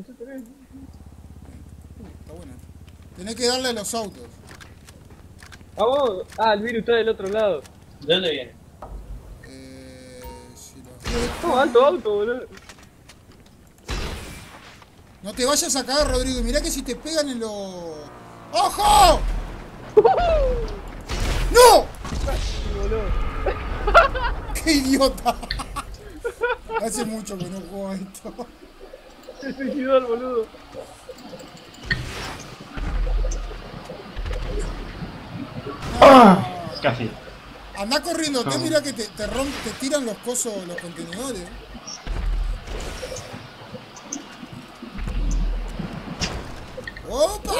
Está. Tenés que darle a los autos. Vamos. Ah, el virus está del otro lado. ¿De dónde viene? Eh. Si lo... Oh, alto auto, boludo. No te vayas a caer, Rodrigo. Mirá que si te pegan en los... ¡Ojo! ¡No! ¡Qué idiota! Hace mucho que no juego a esto. Se suicidó el boludo. Ah, casi. Anda corriendo, te mira que te, te, romp- te tiran los cosos, los contenedores. ¡Opa!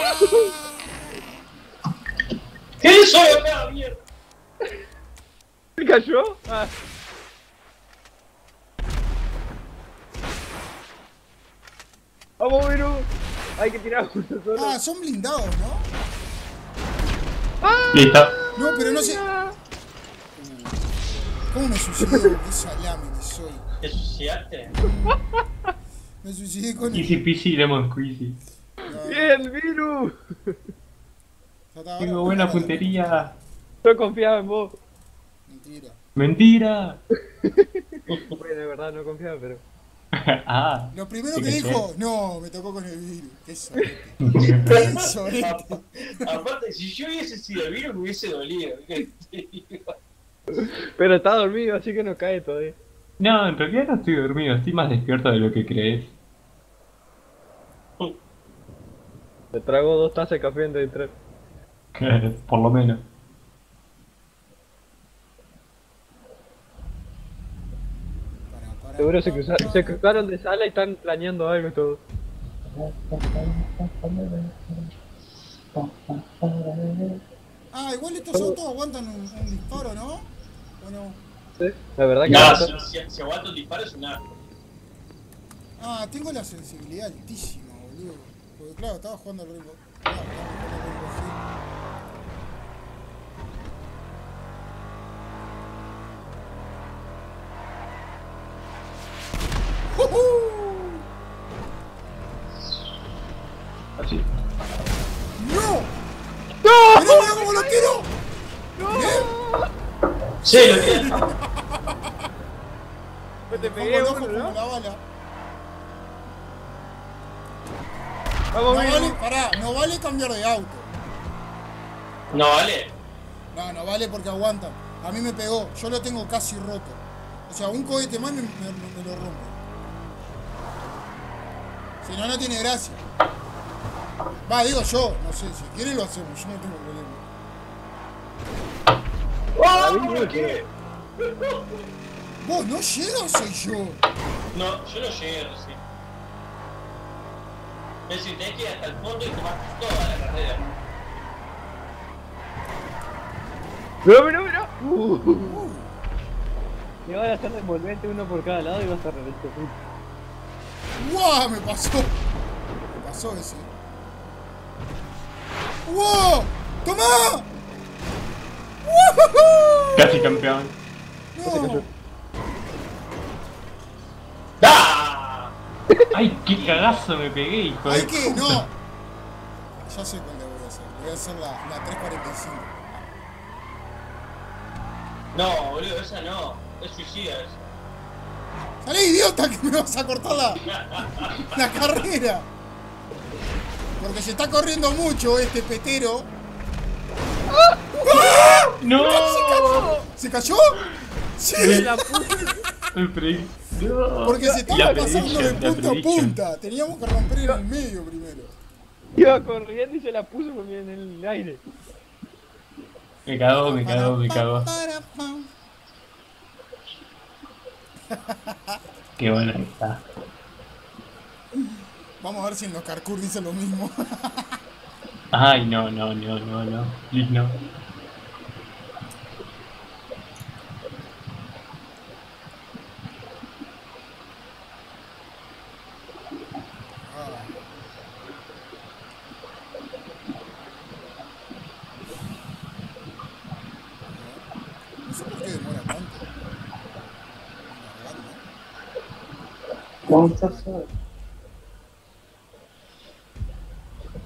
¿Qué es eso acá, mierda? ¿Se cayó? Ah. Vamos, virus. Hay que tirar uno solo. Ah, son blindados, ¿no? Listo. No, pero no sé. ¿Cómo me suicidé? Qué salame que soy. ¿Te suicidaste? Me suicidé con Easy peasy lemon squeezy. Bien, virus. Tengo buena puntería. Yo confiaba en vos. Mentira. Mentira. Bueno, de verdad no confiaba, pero. ah. Lo primero que dijo, no, me tocó con el virus. Qué sorete. Qué sorete. Aparte, si yo hubiese sido el virus, me hubiese dolido. Pero está dormido, así que no cae todavía. No, en realidad no estoy dormido, estoy más despierto de lo que crees. Te trago dos tazas de café antes de entrar. Por lo menos. Seguro se, cruza- se cruzaron de sala y están planeando algo y todo. Ah, igual estos autos aguantan un, un disparo, ¿no? ¿O no? ¿Sí? La verdad que No, no. si, si, aguanta un disparo es un asco. Ah, tengo la sensibilidad altísima, boludo. Porque claro, estaba jugando al Rainbow. Claro, estaba jugando al Rainbow Sí, lo que Pues te pegué ojo ¿no? la bala. No vale, pará, no vale cambiar de auto. No vale. No, no vale porque aguantan. A mí me pegó, yo lo tengo casi roto. O sea, un cohete más me, me- me lo rompe. Si no, no tiene gracia. Va, digo yo, no sé, si quiere lo hacemos, yo no tengo problema. ¡Oh, ¿por qué? ¿Vos no llega o soy yo? No, yo no llegué recién. Es decir, tenés que ir hasta el fondo y tomar toda la carrera. Mirá, mirá, mirá. Uh. Me van a hacer envolvente uno por cada lado y vas a reventar puto. ¡Wow! Me pasó. Me pasó ese. ¡Wow! ¡Tomá! Casi campeón. No. ¡Ah! Ay, qué cagazo me pegué, hijo de puta. no. Ya sé cuál le voy a hacer. Voy a hacer la, la 345. No, boludo, esa no. Es suicida esa. ¡Salí, idiota! Que me vas a cortar la, la carrera. Porque se está corriendo mucho este petero. ¡No! ¿Se cayó? Sí. La puta. No. Porque se estaba pasando de punta a punta. Teníamos que romper en el medio primero. Iba corriendo y se la puso en el aire. Me cagó, me cagó, me cagó. Qué buena que está. Vamos a ver si en los Carcur dice lo mismo. Ay, no, no, no, no, no. Please, no.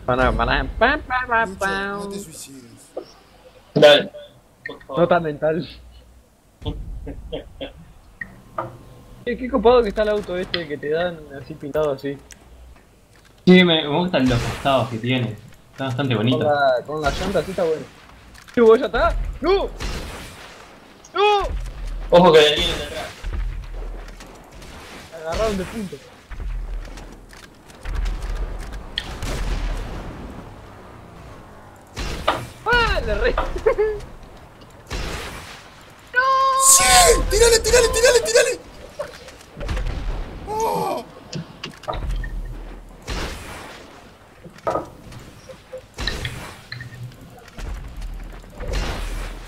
Pam. no te suicides. Dale. Por favor. No tan mental. Qué, qué copado que está el auto este que te dan así pintado así. Sí, me, me gustan los costados que tiene. Está bastante Con bonito. la, con la llanta así está bueno. ¿Qué vos ya está? ¡No! ¡No! Ojo que la tienen de atrás. Agarraron de punto. Le re. ¡Sí! ¡Tírale, tírale, tírale, tírale! ¡Oh!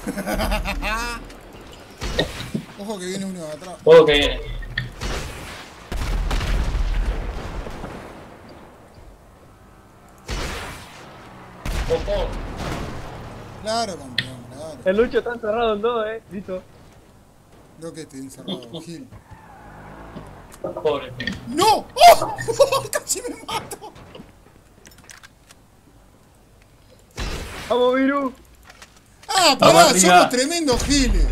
Ojo que viene uno de atrás. Ojo que viene. Ojo. Claro, campeón, claro. El Lucho está encerrado en dos, eh. Listo. Creo que estoy encerrado, Gil. Pobre. ¡No! ¡Oh! ¡Casi me mato! ¡Vamos, Viru! ¡Ah, Vamos pará! arriba. Somos tremendos giles.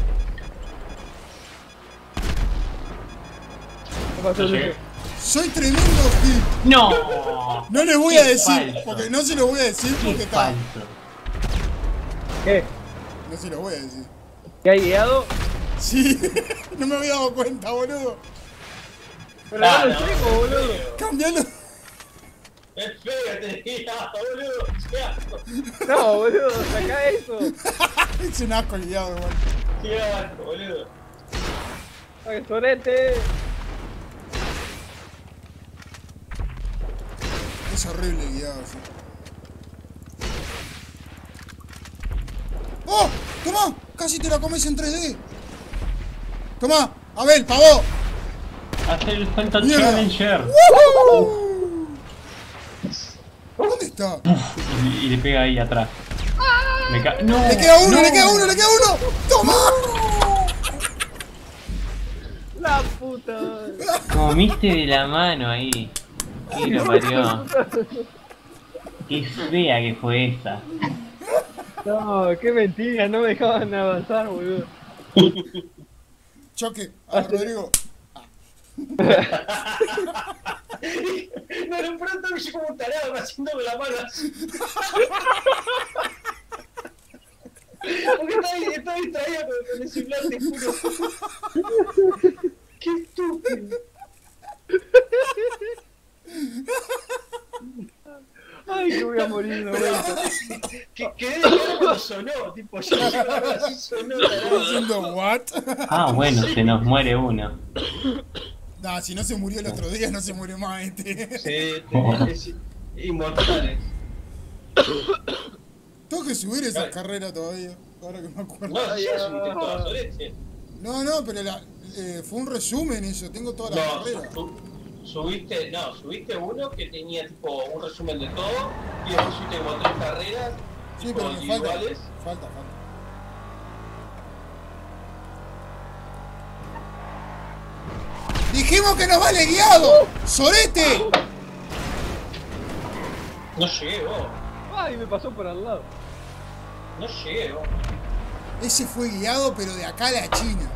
Soy tremendo gil. ¡No! No les voy Qué a decir, falso. porque no se lo voy a decir ¡Qué porque está. ¿Qué? No se lo voy a decir. ¿Qué hay guiado? Sí, no me había dado cuenta, boludo. Pero Ah, no lo no, llego, boludo. Cambialo. Es feo, te diría, boludo. Qué asco. No, boludo, saca eso. Es un asco el guiado, igual. Qué asco, boludo. Ay, sorete. Es horrible el guiado, sí. ¡Oh! ¡Toma! Casi te la comes en 3D. Toma, Abel, pavó. Hacer el Phantom Mierda. Challenger. ¿Dónde está? Y, y le pega ahí atrás. Me ca ¡No! Le queda uno, no. le queda uno, le queda uno. ¡Toma! La puta. Comiste de la mano ahí. ¿Qué lo parió? Qué fea que fue esa. No, qué mentira, no me dejaban avanzar, boludo. Choque. A ver, Rodrigo. No, de pronto me como un tarado haciéndome la mano. Porque está, está distraído con, con el celular, te juro. Qué estúpido. Ay, que voy a morir, no voy a... Que quedé de cuando sonó, tipo, yo así sonó. tarado. Haciendo what? Ah, bueno, se nos muere uno. Nah, si no se murió el otro día, no se muere más este. Sí, es inmortales. Tengo que subir esa Dale. carrera todavía. Ahora que me acuerdo. De. No, no, pero la, eh, fue un resumen eso. Tengo toda la No, carrera. Su- subiste, no, subiste uno que tenía tipo un resumen de todo y después subiste como tres carreras Sí, tipo pero falta. individuales. Falta, falta. Dijimos que nos vale guiado. ¡Sorete! No llego, Ay, me pasó por al lado. no llego. Ese fue guiado, pero de acá a la China.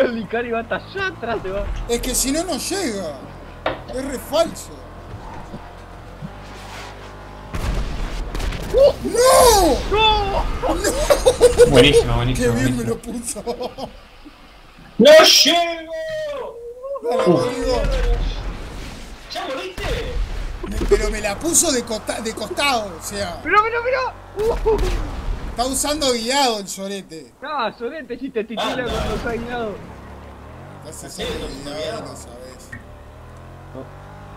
El Licari va hasta allá atrás, te va. Es que si no, no llega. Es re falso. ¡No! ¡No! Buenísimo, ¡Qué buenísimo. bien me buenísimo. lo puso! ¡No llego! Dale, Rodrigo. ¿Ya moriste? Me- Pero me la puso de, cota- de costado, o sea, ¡Mira, mira, mira! Uh. Está usando guiado el sorete. No, Solete si te titila Ah, no. cuando está guiado. Estás no guiado sabía. no sabes.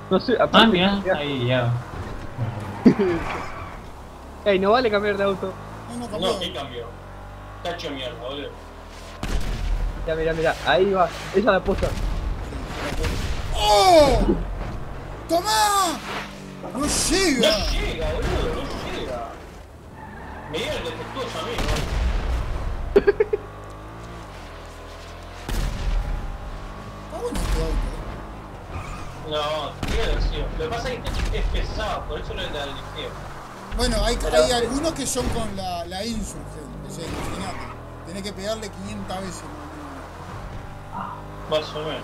No sé, aparte. Ah, mirá, ahí ya. Ey, no vale cambiar de auto. No, no cambió. No, ¿qué cambió? Está hecho mierda, boludo. Ya, mira, mira, ahí va. Esa es la posta. ¡Oh! ¡Tomá! ¡No No llega! boludo, no llega. Miguel, defectuoso, amigo. ¿Cómo no No, Miguel sí. Lo que pasa es que es pesado, por eso lo no elegí. Bueno, hay, hay algunos que son con la, la Insurgent, o sea, imagínate. Tenés que pegarle 500 veces. Más o menos.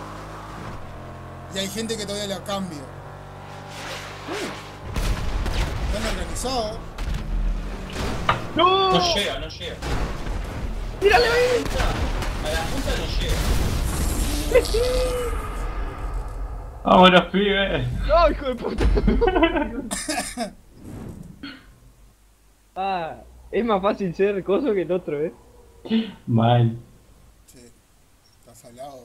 Y hay gente que todavía la cambia. Están organizados. ¡No! No llega, no llega. ¡Tírale A ahí! a la punta no llega. ¡Vámonos, pibes! ¡No, hijo de puta! ah, es más fácil ser coso que el otro, eh. Mal. Sí. Está salado.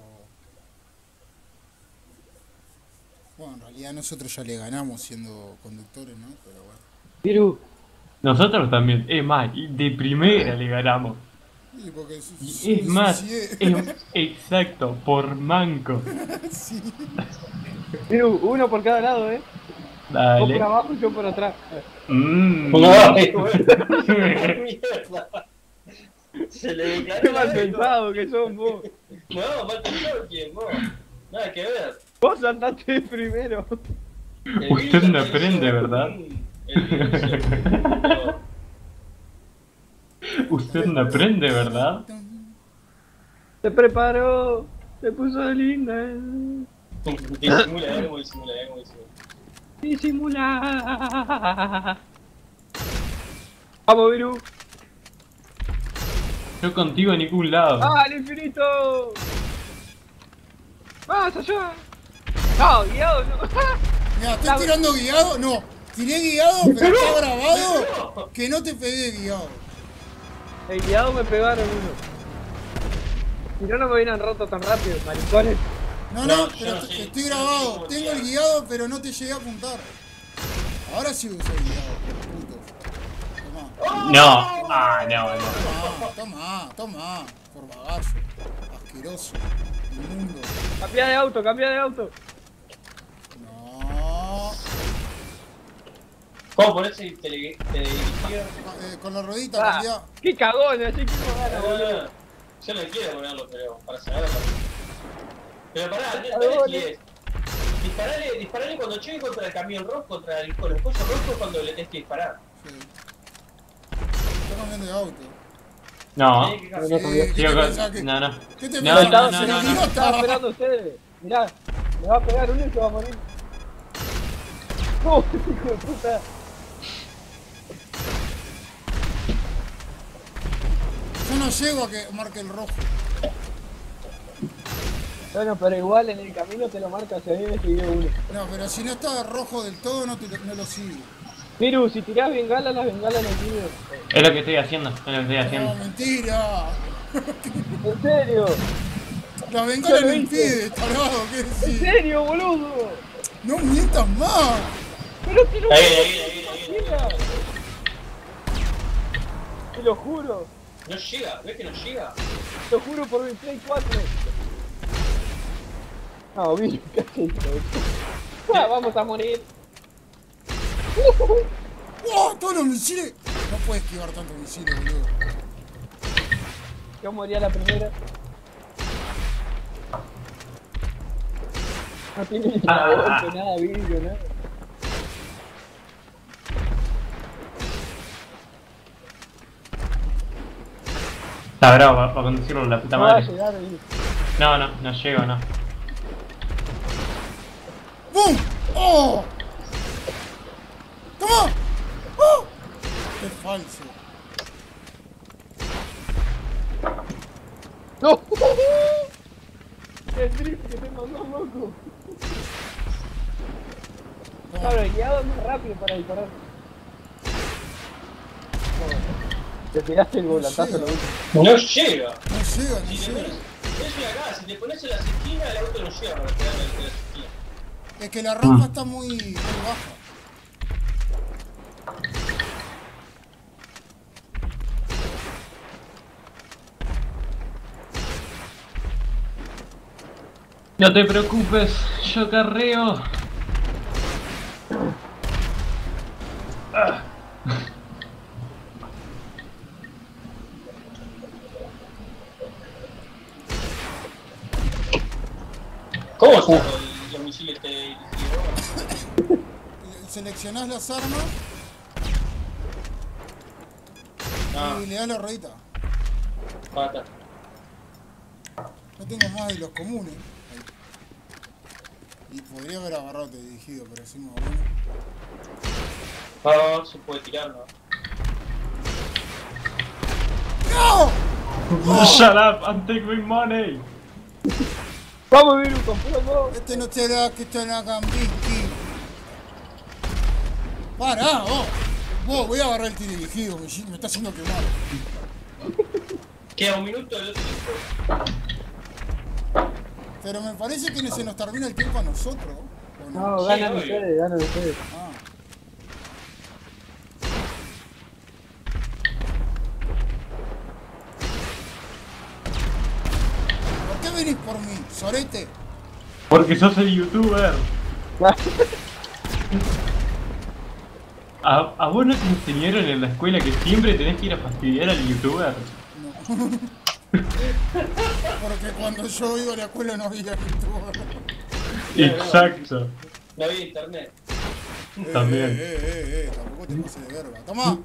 Bueno, en realidad nosotros ya le ganamos siendo conductores, ¿no? Pero bueno. Piru, Nosotros también, es más, de primera le ganamos. Sí, porque es, Y es más, es- exacto, por manco. sí. Uno por cada lado, eh. Vos Dale. por abajo y yo por atrás. Mm. Se le declaró Qué mal pensado que son vos. No, mal pensado quién, no. Nada que ver. Vos andaste primero. Usted no aprende, ¿verdad? Usted no aprende, ¿verdad? Se preparó. Se puso linda. Disimula, eh, como disimula, disimula. Disimula. Vamos, Viru. Yo contigo a ningún lado. ¡Ah, al infinito! ¡Más allá! No, guiado, no. Mira, estoy tirando guiado. No, tiré guiado, pero está grabado que no te pegué guiado. El guiado me pegaron uno. Si no, no me hubieran roto tan rápido, maricones. No, No, pero estoy grabado. Tengo el guiado, pero no te llegué a apuntar. Ahora sí uso el guiado, puto. Tomá. No. Ah, no, no. Toma, toma, toma. Por bagazo. Asqueroso. Inmundo. Cambia de auto, cambia de auto. No. ¿Cómo por eso te tele- teledirigido? Eh, con la rodita Ah, cambiá. qué cagón, así que no Yo no quiero ponerlo, pero para saberlo. Pero pará, le Disparale, disparale cuando llegue contra el camión rojo, contra el, con el esposo rojo cuando le tenés que disparar. Sí. Está cambiando de auto. No. Eh, cambió. ¿Qué te acá- pensás que.? No, no. ¿Qué te No, pensás? no, no, no, no. Estaba esperando a ustedes. Mirá, me va a pegar uno y se va a morir. No, hijo de puta. Yo no llego a que marque el rojo. Bueno, pero igual en el camino te lo marca, si a mí me siguió uno. No, pero si no está rojo del todo, no, te, lo- no lo sigo. Piru, si tirás bengalas, las bengalas no sirven. Es lo que estoy haciendo, es lo que estoy No, haciendo. mentira. ¿En serio? La bengala Yo lo lo hice. impide, tarado, ¿qué ¿En decís? serio, boludo? No mientas más. Pero te lo Ahí, ahí, ahí, ahí, Mira. Te lo juro, No llega, ¿ves que no llega? te lo juro por mi Play 4. No, Viru, ¿qué haces, hijo de puta? Ah, Vamos a morir. ¡Wow! Todos los misiles. No puedes esquivar tantos misiles, boludo. Yo moría la primera. No tiene ni Ah. la golpe, nada, vidrio, nada. Está bravo, va va a conducirlo la puta No va a madre. llegar. No, no, no llego, no. ¡Bum! ¡Oh! ¡Toma! ¡Oh! ¡Qué falso! ¡No! El drift que te mandó loco. Claro, guiado más rápido para disparar. No, Te tiraste el volantazo, lo último. No llega. No llega, no Si llega. pones, de acá, si te pones en las esquinas, el auto no llega para pegarle en las esquinas. Es que la rampa está muy, muy baja. No te preocupes, yo carreo. ¿Cómo están los, los misil teledirigido. Las armas Ah, y le das la ruedita. mata. No tengo más de los comunes. Ahí. Y podría haber agarrado dirigido, pero así más bueno. Ah, se puede tirar, ¿no? ¡No! Shut up and take my money. ¡Vamos, Viru, compramos! Este no te da que te la hagan whisky. Pará, vos. Vos, voy a agarrar el dirigido, me, me está haciendo quemar. Queda un minuto tiempo. Pero me parece que se nos termina el tiempo a nosotros. ¿o no? No, Sí, ganan ustedes, ganan ustedes. Ah. ¿Por qué venís por mí, Sorete? Porque sos el youtuber. ¿A, ¿A vos no te enseñaron en la escuela que siempre tenés que ir a fastidiar al youtuber? No. Porque cuando yo iba a la escuela no había YouTube. Exacto. No había internet. También. Eh, eh, eh, eh, tampoco te pases de verga. Toma.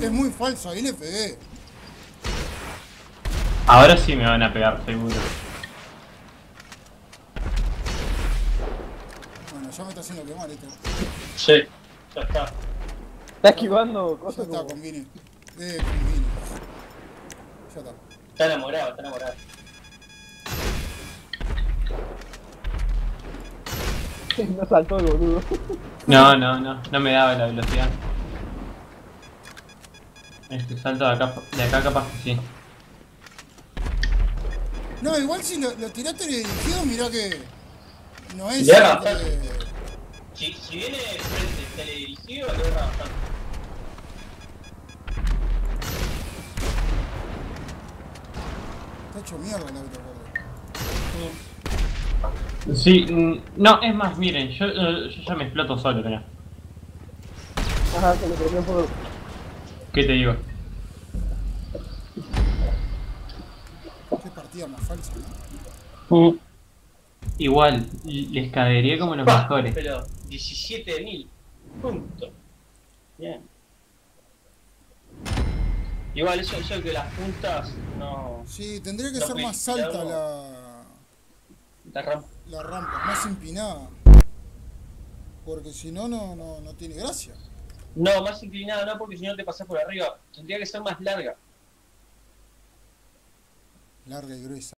Es muy falso, ahí le pegué. Ahora sí me van a pegar, seguro. Haciendo quemar esto. Sí. Ya está. Está esquivando Ya cosas está, como... conviene. Eh, conviene. Ya está. Está enamorado, está enamorado. no saltó el boludo. No, no, no. No me daba la velocidad. Este salto de acá, de acá capaz que sí. No, igual si lo, lo tiraste dirigido, mirá que. No es. Ya. Si, si viene teledirigido, le erra bastante. Está hecho mierda el auto, gordo. Sí, mm, no, es más, miren, yo, yo ya me exploto solo, mirá. Ajá, se le prendió por... ¿Qué te digo? Qué partida más falsa, ¿no? Igual, les cadería como los mejores. Pero 17.000 puntos. Bien. Igual eso, eso que las puntas no... Sí, tendría que ser más alta la, La rampa. la rampa, más empinada. Porque si no, no, no, no tiene gracia. No, más inclinada no, porque si no te pasas por arriba. Tendría que ser más larga. Larga y gruesa.